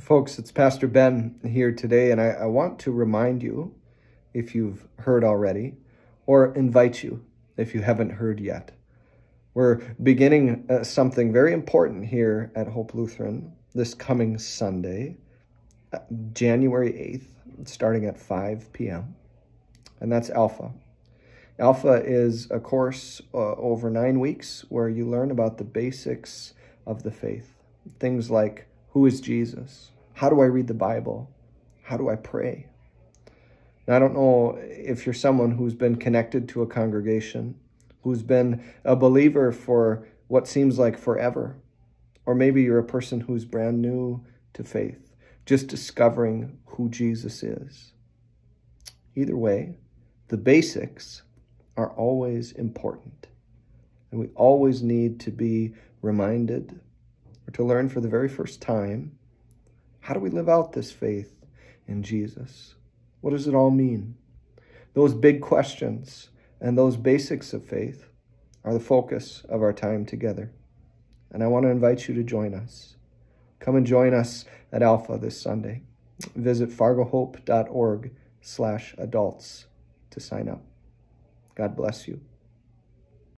Folks, it's Pastor Ben here today, and I, I, want to remind you, if you've heard already, or invite you if you haven't heard yet. We're beginning uh, something very important here at Hope Lutheran this coming Sunday, uh, January 8th, starting at 5 p.m., and that's Alpha. Alpha is a course uh, over nine weeks where you learn about the basics of the faith. Things like who is Jesus? How do I read the Bible? How do I pray? Now, I don't know if you're someone who's been connected to a congregation, who's been a believer for what seems like forever, or maybe you're a person who's brand new to faith, just discovering who Jesus is. Either way, the basics are always important. And we always need to be reminded or to learn for the very first time how do we live out this faith in Jesus? What does it all mean? Those big questions and those basics of faith are the focus of our time together. And I want to invite you to join us. Come and join us at Alpha this Sunday. Visit fargohope.org slash adults to sign up. God bless you.